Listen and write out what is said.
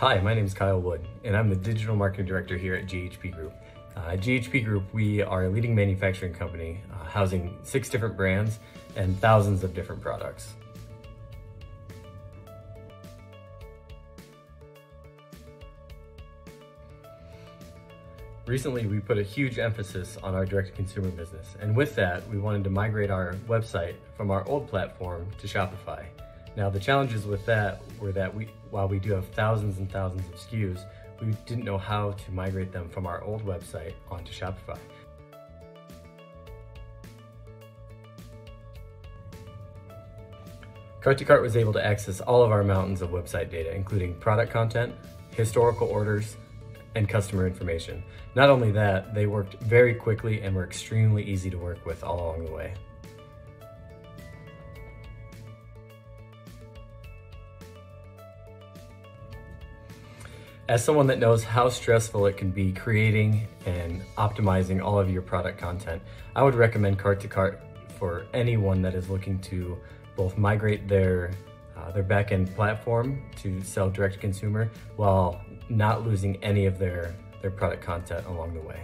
Hi, my name is Kyle Wood, and I'm the Digital Marketing Director here at GHP Group. Uh, GHP Group, we are a leading manufacturing company uh, housing six different brands and thousands of different products. Recently, we put a huge emphasis on our direct-to-consumer business, and with that, we wanted to migrate our website from our old platform to Shopify. Now, the challenges with that were that we, while we do have thousands and thousands of SKUs, we didn't know how to migrate them from our old website onto Shopify. Cart to Cart was able to access all of our mountains of website data, including product content, historical orders, and customer information. Not only that, they worked very quickly and were extremely easy to work with all along the way. As someone that knows how stressful it can be creating and optimizing all of your product content, I would recommend Cart to Cart for anyone that is looking to both migrate their uh, their backend platform to sell direct to consumer while not losing any of their, their product content along the way.